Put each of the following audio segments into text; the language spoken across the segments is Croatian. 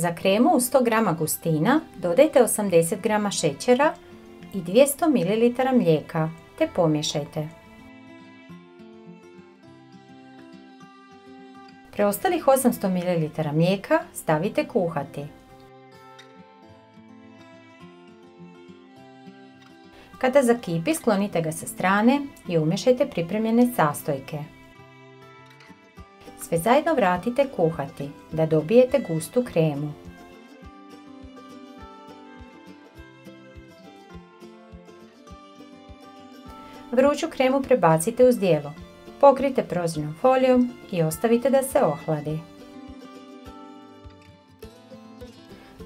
Za kremu u 100 g gustina dodajte 80 g šećera i 200 ml mlijeka te pomiješajte. Preostalih 800 ml mlijeka stavite kuhati. Kada zakipi sklonite ga sa strane i umješajte pripremljene sastojke. Sve zajedno vratite kuhati da dobijete gustu kremu. Vruću kremu prebacite uz dijelo. Pokrite prozirnom folijom i ostavite da se ohladi.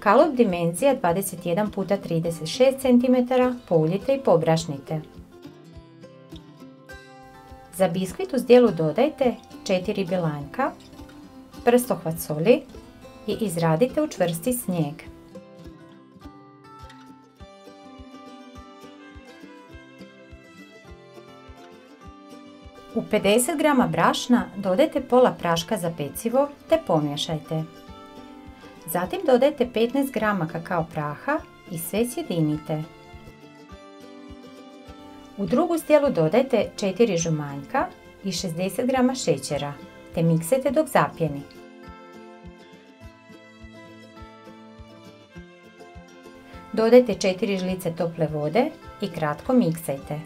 Kalup dimenzija 21 x 36 cm pouljite i pobrašnite. Za biskvit uz dijelu dodajte 4 bilanjka, prstohvat soli i izradite u čvrsti snijeg. U 50 g brašna dodajte pola praška za pecivo te pomiješajte. Zatim dodajte 15 g kakao praha i sve sjedinite. U drugu stijelu dodajte 4 žumanjka i 60 g šećera te miksajte dok zapjeni. Dodajte 4 žlice tople vode i kratko miksajte.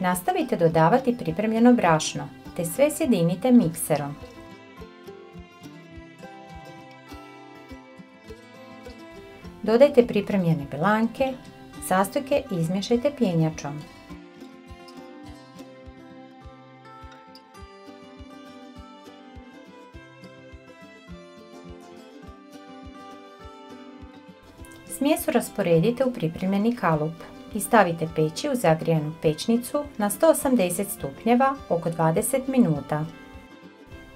Nastavite dodavati pripremljeno brašno te sve sjedinite mikserom. Dodajte pripremljene belanke, sastojke i izmješajte pjenjačom. Smjesu rasporedite u pripremljeni kalup i stavite peći u zagrijanu pečnicu na 180 stupnjeva oko 20 minuta.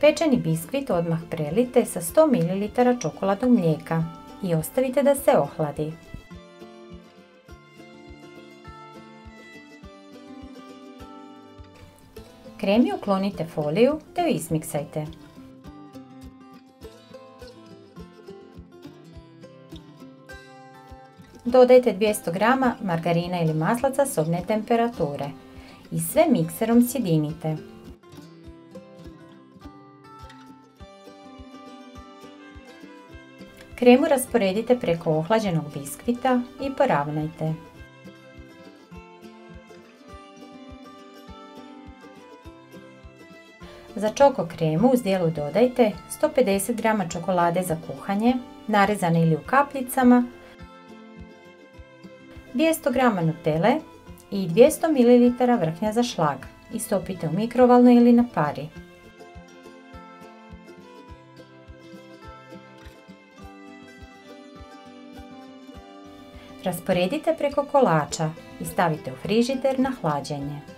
Pečeni biskvit odmah prelite sa 100 ml čokoladnog mlijeka i ostavite da se ohladi. Kremi uklonite foliju te ju izmiksajte. Dodajte 200 g margarina ili maslaca sobne temperature i sve mikserom sjedinite. Kremu rasporedite preko ohlađenog biskvita i poravnajte. Za čoko kremu uz dijelu dodajte 150 g čokolade za kuhanje, narezane ili u kapljicama, 200 g nutele i 200 ml vrhnja za šlag. Istopite u mikrovalno ili na pari. Rasporedite preko kolača i stavite u frižider na hlađenje.